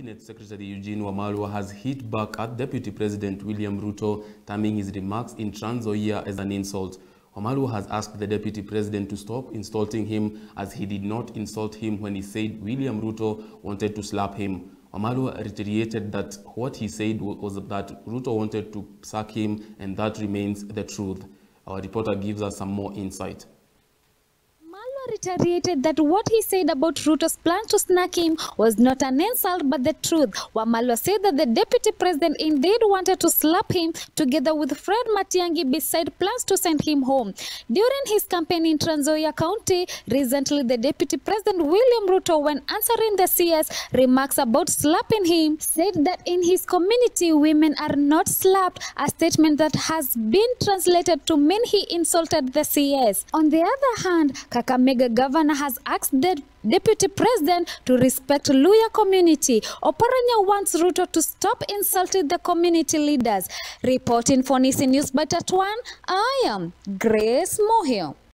Cabinet Secretary Eugene Wamalwa has hit back at Deputy President William Ruto, terming his remarks in Trans Nzoia as an insult. Wamalwa has asked the Deputy President to stop insulting him as he did not insult him when he said William Ruto wanted to slap him. Wamalwa reiterated that what he said was that Ruto wanted to sack him and that remains the truth. Our reporter gives us some more insight. Reiterated that what he said about Ruto's plan to snag him was not an insult but the truth. Wamalwa said that the deputy president indeed wanted to slap him together with Fred Matiang'i beside plans to send him home. During his campaign in Trans Nzoia County, recently the deputy president William Ruto, when answering the CS remarks about slapping him, said that in his community women are not slapped, a statement that has been translated to mean he insulted the CS. On the other hand, Kakamega governor has asked the deputy president to respect Luhya community. Oparanya wants Ruto to stop insulting the community leaders. Reporting for Nissi News by Tatuan, I am Grace Mohio.